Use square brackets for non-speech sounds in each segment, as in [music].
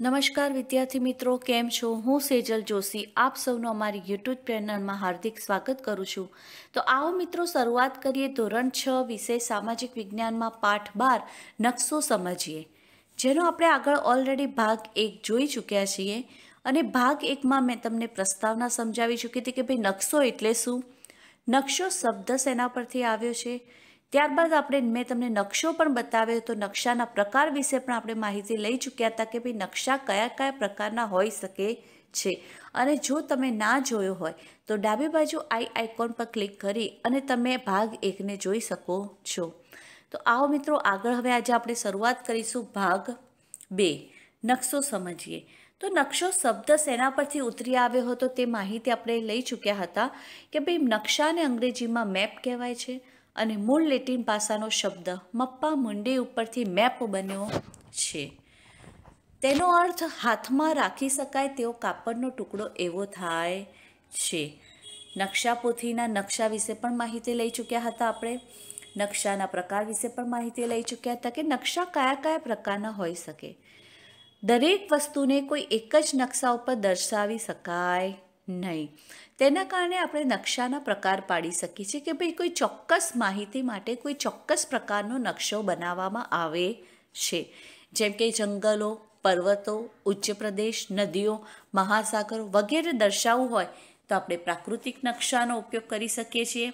નમસ્કાર વિદ્યાર્થી મિત્રો, કેમ છો? હું સેજલ જોશી. આપ સૌનું અમારી યુટ્યુબ ચેનલમાં હાર્દિક સ્વાગત કરું છું. તો આવો મિત્રો, શરૂઆત કરીએ ધોરણ છ, વિષય સામાજિક વિજ્ઞાનમાં પાઠ બાર, નકશો સમજીએ. જેનો આપણે આગળ ઓલરેડી ભાગ એક જોઈ ચૂક્યા છીએ. અને ભાગ એકમાં મેં તમને પ્રસ્તાવના સમજાવી ચૂકી હતી કે ભાઈ નકશો એટલે શું? નકશો શબ્દ સેના પરથી આવ્યો છે? ત્યારબાદ આપણે મેં તમને નકશો પણ બતાવ્યો તો નકશાના પ્રકાર વિશે પણ આપણે માહિતી લઈ ચૂક્યા હતા કે ભાઈ નકશા કયા કયા પ્રકારના હોઈ શકે છે અને જો તમે ના જોયો હોય તો ડાબી બાજુ આઈ આઇકોન પર ક્લિક કરી અને તમે ભાગ એકને જોઈ શકો છો. તો આવો મિત્રો આગળ હવે આજે આપણે શરૂઆત કરીશું ભાગ બે, નકશો સમજીએ. તો નકશો શબ્દ શેના પરથી ઉતરી આવ્યો હતો તે માહિતી આપણે લઈ ચૂક્યા હતા કે ભાઈ નકશાને અંગ્રેજીમાં મેપ કહેવાય છે. અને મૂળ લેટિન ભાષાનો શબ્દ મપ્પા મુંડી ઉપરથી મેપ બન્યો છે. તેનો અર્થ, હાથમાં રાખી શકાય તેવો કાપડનો ટુકડો એવો થાય છે. નકશા પોથીના નકશા વિશે પણ માહિતી લઈ ચૂક્યા હતા આપણે. નકશાના પ્રકાર વિશે પણ માહિતી લઈ ચૂક્યા હતા કે નકશા કયા કયા પ્રકારના હોઈ શકે. દરેક વસ્તુને કોઈ એક જ નકશા ઉપર દર્શાવી શકાય નહીં. તેના કારણે આપણે નકશાના પ્રકાર પાડી શકીએ છીએ કે ભાઈ કોઈ ચોક્કસ માહિતી માટે કોઈ ચોક્કસ પ્રકારનો નકશો બનાવવામાં આવે છે. જેમ કે જંગલો, પર્વતો, ઉચ્ચ પ્રદેશ, નદીઓ, મહાસાગરો વગેરે દર્શાવવું હોય તો આપણે પ્રાકૃતિક નકશાનો ઉપયોગ કરી શકીએ છીએ.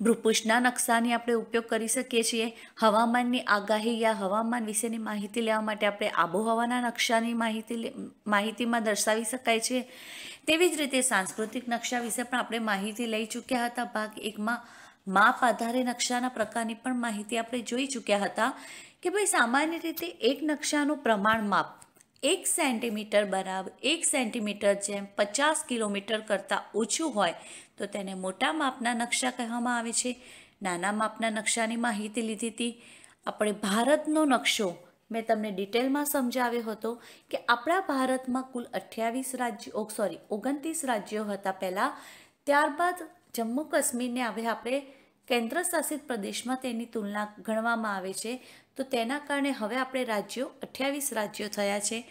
ભૂપૃષ્ઠના નકશાની આપણે ઉપયોગ કરી શકીએ છીએ. હવામાનની આગાહી યા હવામાન વિશેની માહિતી લેવા માટે આપણે આબોહવાના નકશાની માહિતી માહિતીમાં દર્શાવી શકાય છે. તેવી જ રીતે સાંસ્કૃતિક નકશા વિશે પણ આપણે માહિતી લઈ ચૂક્યા હતા. ભાગ એકમાં માપ આધારે નકશાના પ્રકારની પણ માહિતી આપણે જોઈ ચૂક્યા હતા કે ભાઈ સામાન્ય રીતે એક નકશાનું પ્રમાણ માપ એક સેન્ટીમીટર બરાબર એક સેન્ટીમીટર જેમ પચાસ કિલોમીટર કરતાં ઓછું હોય તો તેને મોટા માપના નકશા કહેવામાં આવે છે. નાના માપના નકશાની માહિતી લીધી હતી. આપણે ભારતનો નકશો મેં તમને ડિટેલમાં સમજાવ્યો હતો કે આપણા ભારતમાં કુલ અઠ્યાવીસ રાજ્યો સોરી ઓગણત્રીસ રાજ્યો હતા પહેલાં. ત્યારબાદ જમ્મુ કાશ્મીરને હવે આપણે કેન્દ્ર શાસિત પ્રદેશમાં તેની તુલના ગણવામાં આવે છે. તો તેના કારણે હવે આપણે રાજ્યો અઠ્યાવીસ રાજ્યો થયા છે.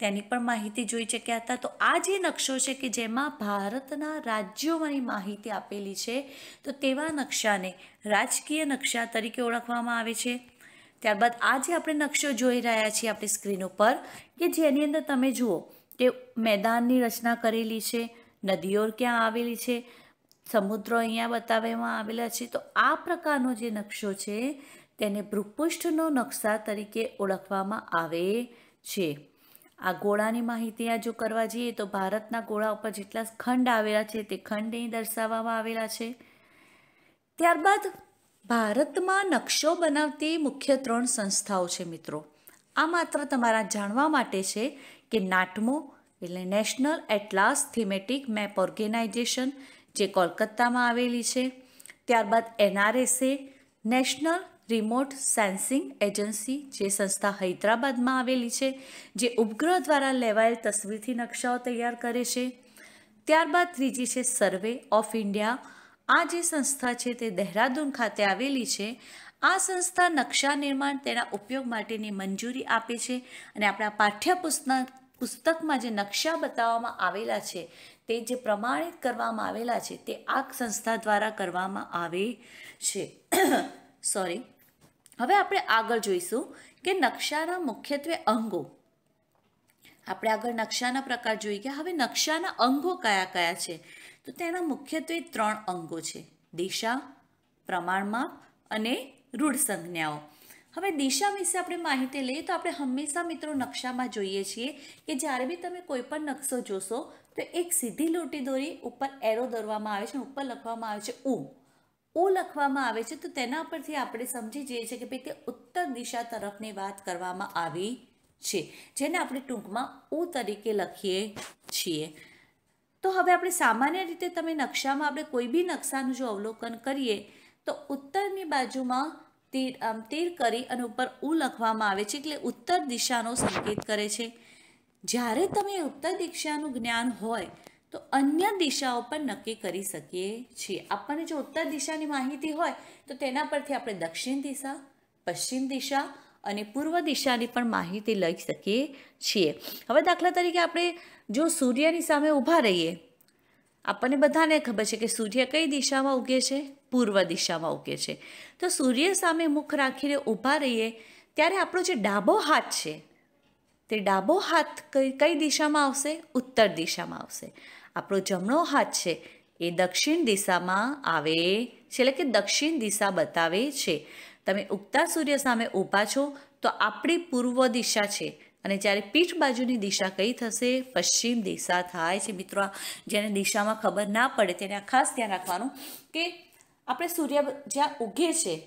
તેની પણ માહિતી જોઈ ચક્યા હતા. તો આ જે નકશો છે કે જેમાં ભારતના રાજ્યોમાંની માહિતી આપેલી છે, તો તેવા નકશાને રાજકીય નકશા તરીકે ઓળખવામાં આવે છે. ત્યારબાદ આ જે આપણે નકશો જોઈ રહ્યા છીએ આપણી સ્ક્રીન ઉપર, કે જેની અંદર તમે જુઓ કે મેદાનની રચના કરેલી છે, નદીઓ ક્યાં આવેલી છે, સમુદ્રો અહીંયા બતાવવામાં આવેલા છે, તો આ પ્રકારનો જે નકશો છે તેને ભૂપૃષ્ઠનો નકશા તરીકે ઓળખવામાં આવે છે. આ ગોળાની માહિતી આ જો કરવા જઈએ તો ભારતના ગોળા ઉપર જેટલા ખંડ આવેલા છે તે ખંડ અહીં દર્શાવવામાં આવેલા છે. ત્યારબાદ ભારતમાં નકશો બનાવતી મુખ્ય ત્રણ સંસ્થાઓ છે મિત્રો. આ માત્ર તમારા જાણવા માટે છે કે નાટમો, એટલે national atlas thematic map organization, જે કોલકાતામાં આવેલી છે. ત્યારબાદ NRSA, national remote sensing agency, જે સંસ્થા હૈદરાબાદમાં આવેલી છે, જે ઉપગ્રહ દ્વારા લેવાયેલ તસવીરથી નકશાઓ તૈયાર કરે છે. ત્યારબાદ ત્રીજી છે સર્વે ઓફ ઇન્ડિયા આ જે સંસ્થા છે તે દહેરાદૂન ખાતે આવેલી છે. આ સંસ્થા નકશા નિર્માણ તેના ઉપયોગ માટેની મંજૂરી આપે છે અને આપણા પાઠ્યપુસ્તક પુસ્તકમાં જે નકશા બતાવવામાં આવેલા છે તે જે પ્રમાણિત કરવામાં આવેલા છે તે આ સંસ્થા દ્વારા કરવામાં આવે છે. [coughs] સોરી હવે આપણે આગળ જોઈશું કે નકશાના મુખ્યત્વે અંગો. આપણે આગળ નકશાના પ્રકાર જોઈ ગયા હવે નકશાના અંગો કયા કયા છે? તો તેના મુખ્યત્વે ત્રણ અંગો છે. દિશા પ્રમાણમાપ અને રૂઢ સંજ્ઞાઓ. હવે દિશા વિશે આપણે માહિતી લઈએ તો આપણે હંમેશા મિત્રો નકશામાં જોઈએ છીએ કે જ્યારે બી તમે કોઈ પણ નકશો જોશો, તો એક સીધી લોટી દોરી ઉપર એરો દોરવામાં આવે છે ઉપર લખવામાં આવે છે ઉ. ઉ લખવામાં આવે છે તો તેના પરથી આપણે સમજી જઈએ છીએ કે ભાઈ તે ઉત્તર દિશા તરફની વાત કરવામાં આવી છે. જેને આપણે ટૂંકમાં ઉ તરીકે લખીએ છીએ. તો હવે આપણે સામાન્ય રીતે તમે નકશામાં આપણે કોઈ બી નકશાનું જો અવલોકન કરીએ, તો ઉત્તરની બાજુમાં તીર, આમ, તીર કરી અને ઉપર ઉ લખવામાં આવે છે એટલે ઉત્તર દિશાનો સંકેત કરે છે. જ્યારે તમે ઉત્તર દિશાનું જ્ઞાન હોય, તો અન્ય દિશાઓ પણ નક્કી કરી શકીએ છીએ. આપણને જો ઉત્તર દિશાની માહિતી હોય, તો તેના પરથી આપણે દક્ષિણ દિશા, પશ્ચિમ દિશા અને પૂર્વ દિશાની પણ માહિતી લઈ શકીએ છીએ. હવે દાખલા તરીકે આપણે જો સૂર્યની સામે ઊભા રહીએ, આપણને બધાને ખબર છે કે સૂર્ય કઈ દિશામાં ઉગે છે? પૂર્વ દિશામાં ઉગે છે. તો સૂર્ય સામે મુખ રાખીને ઊભા રહીએ, ત્યારે આપણો જે ડાબો હાથ છે, તે ડાબો હાથ કઈ કઈ દિશામાં આવશે? ઉત્તર દિશામાં આવશે. આપણો જમણો હાથ છે, એ દક્ષિણ દિશામાં આવે છે. એટલે કે દક્ષિણ દિશા બતાવે છે. તમે ઉગતા સૂર્ય સામે ઊભા છો, તો આપણી પૂર્વ દિશા છે. અને જ્યારે પીઠ બાજુની દિશા કઈ થશે? પશ્ચિમ દિશા થાય છે મિત્રો. જેને દિશામાં ખબર ના પડે તેને ખાસ ધ્યાન રાખવાનું કે આપણે સૂર્ય જ્યાં ઉગે છે,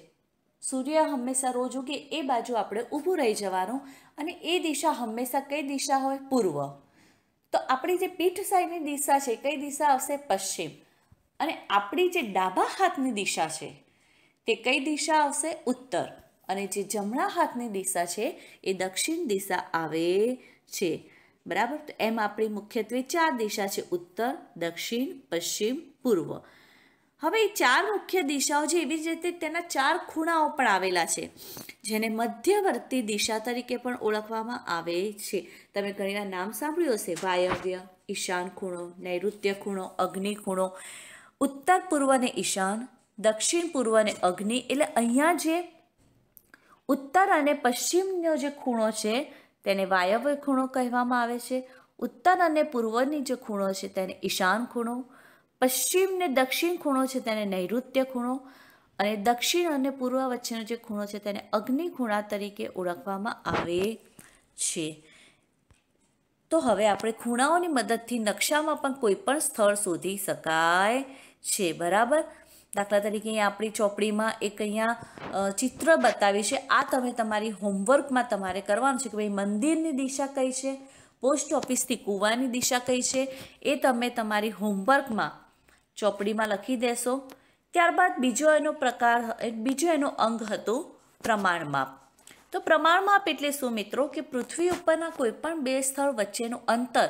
સૂર્ય હંમેશા રોજ ઉગે, એ બાજુ આપણે ઊભું રહી જવાનું અને એ દિશા હંમેશા કઈ દિશા હોય? પૂર્વ. તો આપણી જે પીઠ સાઈડની દિશા છે, કઈ દિશા આવશે? પશ્ચિમ. અને આપણી જે ડાબા હાથની દિશા છે તે કઈ દિશા આવશે? ઉત્તર. અને જે જમણા હાથની દિશા છે, એ દક્ષિણ દિશા આવે છે. બરાબર? તો એમ આપણી મુખ્યત્વે ચાર દિશા છે. ઉત્તર, દક્ષિણ, પશ્ચિમ, પૂર્વ. હવે એ ચાર મુખ્ય દિશાઓ છે, એવી જ રીતે તેના ચાર ખૂણાઓ પણ આવેલા છે, જેને મધ્યવર્તી દિશા તરીકે પણ ઓળખવામાં આવે છે. તમે ઘણીવાર નામ સાંભળ્યું હશે, વાયવ્ય, ઈશાન ખૂણો, નૈઋત્ય ખૂણો, અગ્નિ ખૂણો. ઉત્તર, પૂર્વ અને ઈશાન દક્ષિણ પૂર્વ અને અગ્નિ, એટલે અહીંયા જે ઉત્તર અને પશ્ચિમનો જે ખૂણો છે, તેને વાયવ્ય ખૂણો કહેવામાં આવે છે. ઉત્તર અને પૂર્વની જે ખૂણો છે, તેને ઈશાન ખૂણો. પશ્ચિમ ને દક્ષિણ ખૂણો છે, તેને નૈઋત્ય ખૂણો. અને દક્ષિણ અને પૂર્વ વચ્ચેનો જે ખૂણો છે, તેને અગ્નિ ખૂણા તરીકે ઓળખવામાં આવે છે. તો હવે આપણે ખૂણાઓની મદદથી નકશામાં પણ કોઈ પણ સ્થળ શોધી શકાય છે. બરાબર? દાખલા તરીકે અહીંયા આપણી ચોપડીમાં એક અહીંયા ચિત્ર બતાવ્યું છે. આ તમે તમારી હોમવર્કમાં તમારે કરવાનું છે કે ભાઈ મંદિરની દિશા કઈ છે? પોસ્ટ ઓફિસથી કૂવાની દિશા કઈ છે? એ તમે તમારી હોમવર્કમાં ચોપડીમાં લખી દેશો. ત્યારબાદ બીજો એનો પ્રકાર બીજો એનો અંગ હતો પ્રમાણમાપ. તો પ્રમાણમાપ એટલે શું મિત્રો? કે પૃથ્વી ઉપરના કોઈપણ બે સ્થળ વચ્ચેનું અંતર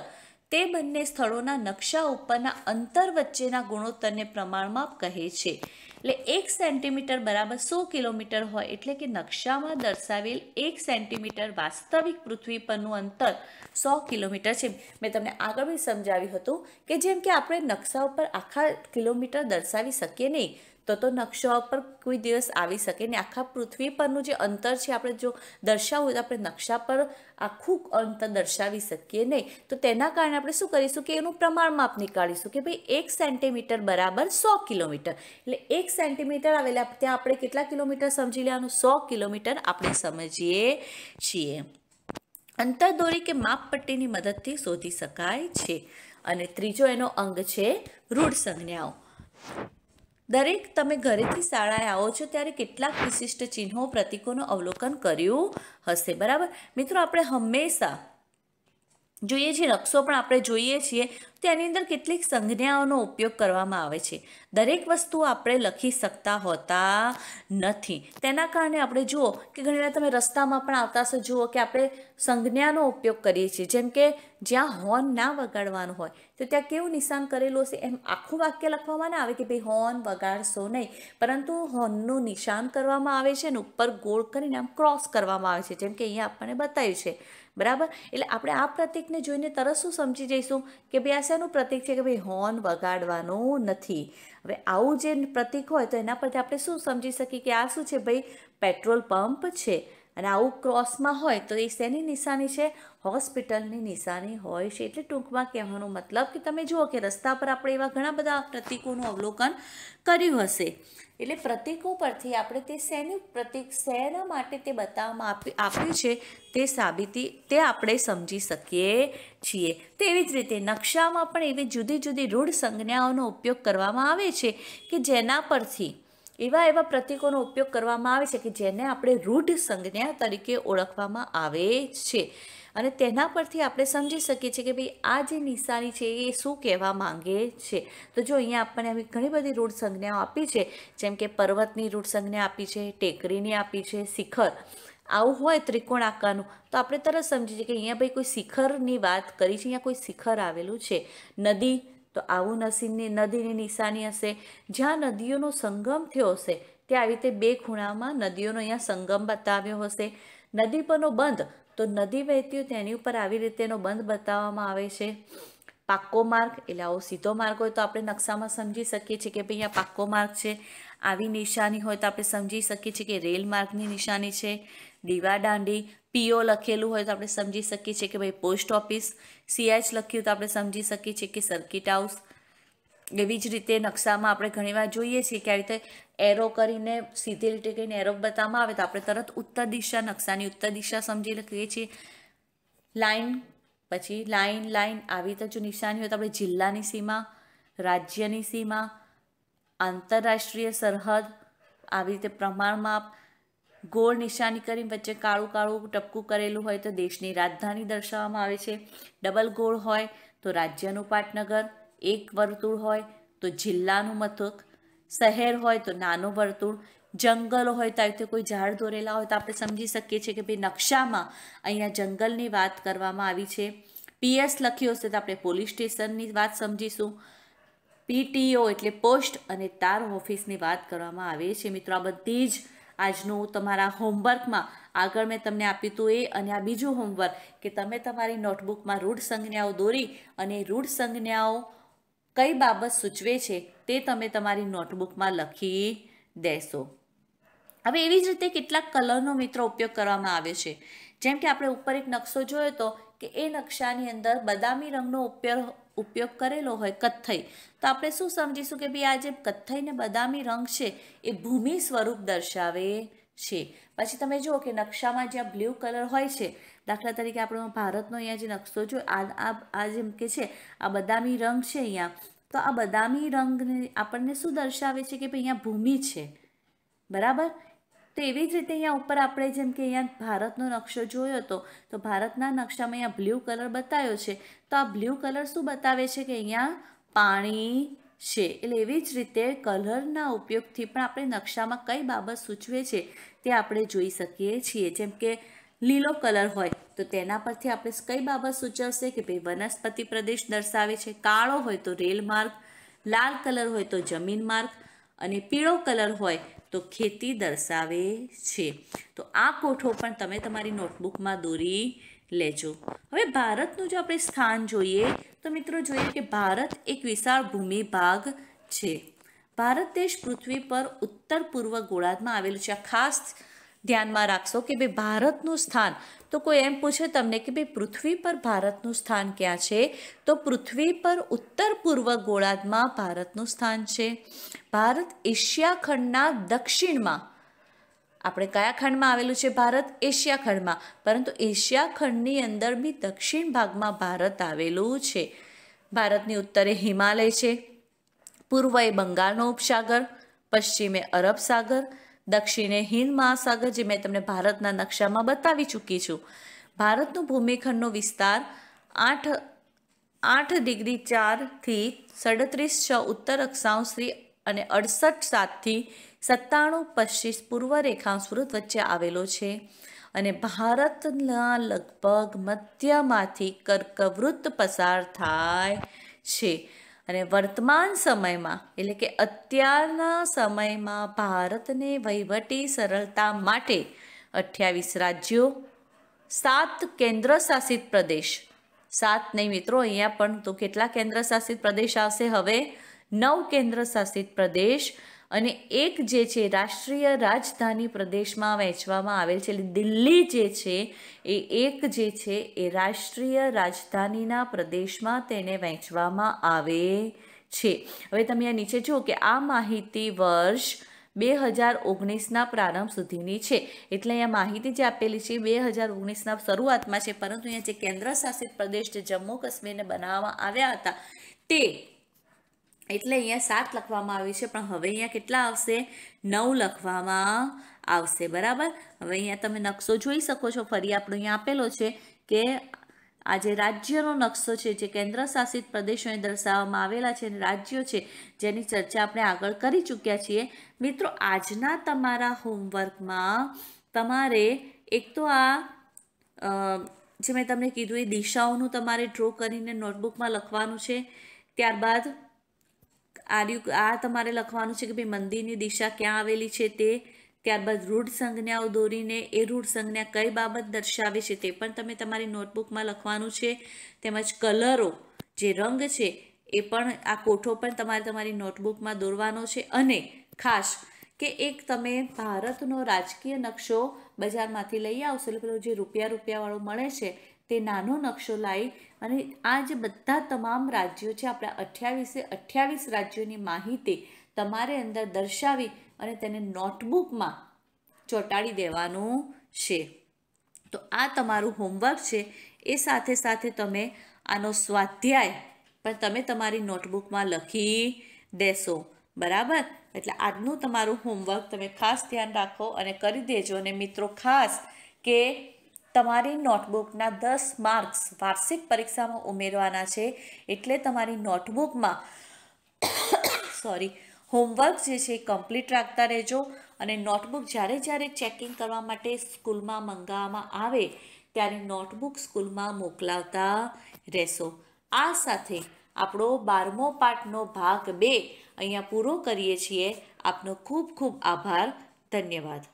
તે બંને સ્થળોના નકશા ઉપરના અંતર વચ્ચેના ગુણોત્તરને પ્રમાણમાં કહે છે. એટલે એક સેન્ટીમીટર બરાબર સો કિલોમીટર હોય એટલે કે નકશામાં દર્શાવેલ એક સેન્ટીમીટર વાસ્તવિક પૃથ્વી પરનું અંતર સો કિલોમીટર છે. મેં તમને આગળ બી સમજાવ્યું હતું કે જેમ કે આપણે નકશા ઉપર આખા કિલોમીટર દર્શાવી શકીએ નહીં તો તો નકશો પર કોઈ દિવસ આવી શકે ને આખા પૃથ્વી પરનું જે અંતર છે, આપણે જો દર્શાવવું આપણે નકશા પર આખું અંતર દર્શાવી શકીએ નહીં. તો તેના કારણે આપણે શું કરીશું કે એનું પ્રમાણ માપ નીકાળીશું કે ભાઈ એક સેન્ટીમીટર બરાબર સો કિલોમીટર. એટલે એક સેન્ટીમીટર આવેલા ત્યાં આપણે કેટલા કિલોમીટર સમજી લેવાનું? સો કિલોમીટર આપણે સમજીએ છીએ. અંતર દોરી કે માપપટ્ટીની મદદથી શોધી શકાય છે. અને ત્રીજો એનો અંગ છે રૂઢ સંજ્ઞાઓ દરેક તમે ઘરેથી શાળાએ આવો છો ત્યારે કેટલાક વિશિષ્ટ ચિહ્નો પ્રતીકોનું અવલોકન કર્યું હશે. બરાબર? મિત્રો, આપણે હંમેશા જોઈએ છીએ નકશો પણ આપણે જોઈએ છીએ તેની અંદર કેટલીક સંજ્ઞાઓનો ઉપયોગ કરવામાં આવે છે. દરેક વસ્તુ આપણે લખી શકતા હોતા નથી. તેના કારણે આપણે જુઓ કે ઘણીવાર તમે રસ્તામાં પણ આવતા હશો, જુઓ કે આપણે સંજ્ઞાનો ઉપયોગ કરીએ છીએ. જેમ કે, જ્યાં હોર્ન ના વગાડવાનું હોય, તો ત્યાં કેવું નિશાન કરેલું હશે? એમ આખું વાક્ય લખવામાં ના આવે કે ભાઈ હોર્ન વગાડશો નહીં. પરંતુ હોર્નનું નિશાન કરવામાં આવે છે અને ઉપર ગોળ કરીને આમ ક્રોસ કરવામાં આવે છે, જેમ કે અહીંયા આપણને બતાવ્યું છે. બરાબર? એટલે આપણે આ પ્રતીકને જોઈને તરત શું સમજી જઈશું? કે ભાઈ આ શેનું પ્રતીક છે કે ભાઈ હોર્ન વગાડવાનું નથી. હવે આવું જે પ્રતીક હોય તો એના પરથી આપણે શું સમજી શકીએ કે આ શું છે ભાઈ? પેટ્રોલ પંપ છે. અને આવું ક્રોસમાં હોય તો એ શેની નિશાની છે? હોસ્પિટલની નિશાની હોય છે. એટલે ટૂંકમાં કહેવાનો મતલબ કે તમે જુઓ કે રસ્તા પર આપણે એવા ઘણા બધા પ્રતીકોનું અવલોકન કર્યું હશે. એટલે પ્રતીકો પરથી આપણે તે શેનું પ્રતીક શેના માટે તે બતાવવામાં આપ્યું છે તે સાબિતી, તે આપણે સમજી શકીએ છીએ. તેવી જ રીતે નકશામાં પણ એવી જુદી જુદી રૂઢ સંજ્ઞાઓનો ઉપયોગ કરવામાં આવે છે કે જેના પરથી એવા એવા પ્રતીકોનો ઉપયોગ કરવામાં આવે છે કે જેને આપણે રૂઢ સંજ્ઞા તરીકે ઓળખવામાં આવે છે. અને તેના પરથી આપણે સમજી શકીએ છીએ કે ભાઈ આ જે નિશાની છે એ શું કહેવા માંગે છે. તો જો અહીંયા આપણને આવી ઘણી બધી રૂઢ સંજ્ઞાઓ આપી છે, જેમ કે પર્વતની રૂઢ સંજ્ઞા આપી છે, ટેકરીની આપી છે, શિખર, આવું હોય ત્રિકોણ આકારનું તો આપણે તરત સમજી છીએ કે અહીંયા ભાઈ કોઈ શિખરની વાત કરી છે, અહીંયા કોઈ શિખર આવેલું છે. નદી તો આવું નસીબની નદીની નિશાની હશે. જ્યાં નદીઓનો સંગમ થયો હશે, ત્યાં આવી રીતે બે ખૂણામાં નદીઓનો અહીંયા સંગમ બતાવ્યો હશે. નદી પરનો બંધ, તો નદી વહેતી હોય તેની ઉપર આવી રીતેનો બંધ બતાવવામાં આવે છે. પાક્કો માર્ગ, એટલે આવો સીધો માર્ગ હોય તો આપણે નકશામાં સમજી શકીએ છીએ કે ભાઈ અહીંયા પાક્કો માર્ગ છે. આવી નિશાની હોય તો આપણે સમજી શકીએ છીએ કે રેલ માર્ગની નિશાની છે. દીવા દાંડી પીઓ લખેલું હોય તો આપણે સમજી શકીએ છીએ કે ભાઈ પોસ્ટ ઓફિસ, સીએચ લખ્યું તો આપણે સમજી શકીએ છીએ કે સર્કિટ હાઉસ. એવી જ રીતે નકશામાં આપણે ઘણીવાર જોઈએ છીએ કે આવી રીતે એરો કરીને, સીધી રીતે કરીને એરો બતાવવામાં આવે તો આપણે તરત ઉત્તર દિશા નકશાની ઉત્તર દિશા સમજી લખીએ છીએ. લાઈન, પછી લાઈન લાઈન આવી રીતે જો નિશાની હોય તો આપણે જિલ્લાની સીમા, રાજ્યની સીમા, આંતરરાષ્ટ્રીય સરહદ, આવી રીતે પ્રમાણમાપ ગોળ નિશાની કરીને વચ્ચે કાળું કાળું ટપકું કરેલું હોય તો દેશની રાજધાની દર્શાવવામાં આવે છે. ડબલ ગોળ હોય તો રાજ્યનું પાટનગર, એક વર્તુળ હોય તો જિલ્લાનું મથક, શહેર હોય તો નાનું વર્તુળ, જંગલો હોય તો આવી રીતે કોઈ ઝાડ દોરેલા હોય તો આપણે સમજી શકીએ છીએ કે ભાઈ નકશામાં અહીંયા જંગલની વાત કરવામાં આવી છે. પીએસ લખ્યું હશે તો આપણે પોલીસ સ્ટેશનની વાત સમજીશું. પીટીઓ એટલે પોસ્ટ અને તાર ઓફિસની વાત કરવામાં આવે છે. મિત્રો, આ બધી જ આજનું તમારા હોમવર્કમાં. આગળ મેં તમને આપ્યું હતું એ અને આ બીજું હોમવર્ક, કે તમે તમારી નોટબુકમાં રૂઢ સંજ્ઞાઓ દોરી અને રૂઢ સંજ્ઞાઓ કઈ બાબત સૂચવે છે તે તમે તમારી નોટબુકમાં લખી દેશો. હવે એવી જ રીતે કેટલાક કલરનો મિત્રો ઉપયોગ કરવામાં આવે છે. જેમ કે આપણે ઉપર એક નકશો જોયો તો કે એ નકશાની અંદર બદામી રંગનો ઉપયોગ ઉપયોગ કરેલો હોય કથ્થઈ. તો આપણે શું સમજીશું કે ભાઈ આ જે કથ્થઈ ને બદામી રંગ છે, એ ભૂમિ સ્વરૂપ દર્શાવે છે. પછી તમે જુઓ કે નકશામાં જ્યાં બ્લુ કલર હોય છે, દાખલા તરીકે આપણો ભારતનો અહીંયા જે નકશો જો આ આ જેમ કે છે, આ બદામી રંગ છે અહીંયા. તો આ બદામી રંગને આપણને શું દર્શાવે છે કે ભાઈ અહીંયા ભૂમિ છે? બરાબર? તો એવી જ રીતે અહીંયા ઉપર આપણે જેમ કે અહીંયા ભારતનો નકશો જોયો હતો તો ભારતના નકશામાં અહીંયા બ્લુ કલર બતાવ્યો છે. તો આ બ્લુ કલર શું બતાવે છે કે અહીંયા પાણી છે. એટલે એવી જ રીતે કલરના ઉપયોગથી પણ આપણે નકશામાં કઈ બાબત સૂચવે છે તે આપણે જોઈ શકીએ છીએ. જેમ કે લીલો કલર હોય, તો તેના પરથી આપણે કઈ બાબત સૂચવશે કે ભાઈ વનસ્પતિ પ્રદેશ દર્શાવે છે. કાળો હોય તો રેલ માર્ગ, લાલ કલર હોય તો જમીન માર્ગ અને પીળો કલર હોય તો ખેતી દર્શાવે છે. તો આ કોઠો પણ તમે તમારી નોટબુકમાં દોરી લેજો. હવે ભારતનું જો આપણે સ્થાન જોઈએ, તો મિત્રો જોઈએ કે ભારત એક વિશાળ ભૂમિ ભાગ છે. ભારત દેશ પૃથ્વી પર ઉત્તર પૂર્વ ગોળાર્ધમાં આવેલું છે. આ ખાસ ધ્યાનમાં રાખશો કે ભાઈ ભારતનું સ્થાન તો કોઈ એમ પૂછે તમને કે ભાઈ, પૃથ્વી પર ભારતનું સ્થાન ક્યાં છે? તો પૃથ્વી પર ઉત્તર પૂર્વ ગોળાર્ધમાં ભારતનું સ્થાન છે. ભારત એશિયા ખંડના દક્ષિણમાં. આપણે કયા ખંડમાં આવેલું છે ભારત? એશિયા ખંડમાં. પરંતુ એશિયા ખંડની અંદર બી દક્ષિણ ભાગમાં ભારત આવેલું છે. ભારતની ઉત્તરે હિમાલય છે. પૂર્વએ બંગાળનો ઉપસાગર. પશ્ચિમે અરબ સાગર. દક્ષિણે હિન્દ મહાસાગર, જે મેં તમને ભારતના નકશામાં બતાવી ચૂકી છું. ભારતનો ભૂમિખંડનો વિસ્તાર આઠ આઠ ડિગ્રી ચારથી સડત્રીસ છ ઉત્તર અક્ષાંશથી અને અડસઠ સાતથી સત્તાણું પચીસ પૂર્વ રેખાંશ વચ્ચે આવેલો છે. અને ભારતના લગભગ મધ્યમાંથી કર્કવૃત્ત પસાર થાય છે. અને વર્તમાન સમયમાં, એટલે કે અત્યારના સમયમાં ભારતને વહીવટી સરળતા માટે અઠ્યાવીસ રાજ્યો, સાત કેન્દ્ર શાસિત પ્રદેશ. સાત નહીં મિત્રો, અહીંયા પણ તો કેટલા કેન્દ્ર શાસિત પ્રદેશ આવશે? હવે નવ કેન્દ્ર શાસિત પ્રદેશ અને એક જે છે, રાષ્ટ્રીય રાજધાની પ્રદેશમાં વહેંચવામાં આવેલ છે, એટલે દિલ્હી જે છે, એ એક જે છે, એ રાષ્ટ્રીય રાજધાનીના પ્રદેશમાં તેને વહેંચવામાં આવે છે. હવે તમે આ નીચે જુઓ કે આ માહિતી વર્ષ બે હજાર ઓગણીસના પ્રારંભ સુધીની છે. એટલે અહીંયા માહિતી જે આપેલી છે બે હજાર ઓગણીસના શરૂઆતમાં છે, પરંતુ અહીંયા જે કેન્દ્ર શાસિત પ્રદેશ જે જમ્મુ કાશ્મીરને બનાવવામાં આવ્યા હતા તે એટલે અહીંયા સાત લખવામાં આવ્યું છે, પણ હવે અહીંયા કેટલા આવશે? નવ લખવામાં આવશે, બરાબર? હવે અહીંયા તમે નકશો જોઈ શકો છો. ફરી આપણો અહીંયા આપેલો છે કે આ જે રાજ્યનો નકશો છે, જે કેન્દ્ર શાસિત પ્રદેશોને દર્શાવવામાં આવેલા છે અને રાજ્યો છે, જેની ચર્ચા આપણે આગળ કરી ચૂક્યા છીએ. મિત્રો, આજના તમારા હોમવર્કમાં તમારે એક તો આ જે મેં તમને કીધું એ દિશાઓનું તમારે ડ્રો કરીને નોટબુકમાં લખવાનું છે. ત્યારબાદ આર્યુ આ તમારે લખવાનું છે કે ભાઈ મંદિરની દિશા ક્યાં આવેલી છે તે, ત્યારબાદ રૂઢ સંજ્ઞાઓ દોરીને એ રૂઢ સંજ્ઞા કઈ બાબત દર્શાવે છે તે પણ તમે તમારી નોટબુકમાં લખવાનું છે. તેમજ કલરો જે રંગ છે એ પણ આ કોઠો પણ તમારે તમારી નોટબુકમાં દોરવાનો છે. અને ખાસ કે એક તમે ભારતનો રાજકીય નકશો બજારમાંથી લઈ આવશો એટલે પેલો જે રૂપિયા રૂપિયાવાળો મળે છે તે નાનો નકશો લાવી અને આ જે બધા તમામ રાજ્યો છે, આપણા અઠ્યાવીસે, અઠ્યાવીસ રાજ્યોની માહિતી તમારે અંદર દર્શાવી અને તેને નોટબુકમાં ચોંટાડી દેવાનું છે. તો આ તમારું હોમવર્ક છે. એ સાથે સાથે તમે આનો સ્વાધ્યાય પણ તમે તમારી નોટબુકમાં લખી દેશો. બરાબર? એટલે આજનું તમારું હોમવર્ક તમે ખાસ ધ્યાન રાખો અને કરી દેજો. અને મિત્રો, ખાસ કે તમારી નોટબુકના દસ માર્ક્સ વાર્ષિક પરીક્ષામાં ઉમેરવાના છે એટલે તમારી નોટબુકમાં [coughs] સોરી, હોમવર્ક જે છે કમ્પ્લીટ રાખતા રહેજો અને નોટબુક જ્યારે જ્યારે ચેકિંગ કરવા માટે સ્કૂલમાં મંગાવવામાં આવે ત્યારે નોટબુક સ્કૂલમાં મોકલાવતા રહેશો. આ સાથે આપણો બારમો પાઠનો ભાગ બે અહીંયા પૂરો કરીએ છીએ. આપનો ખૂબ ખૂબ આભાર. ધન્યવાદ.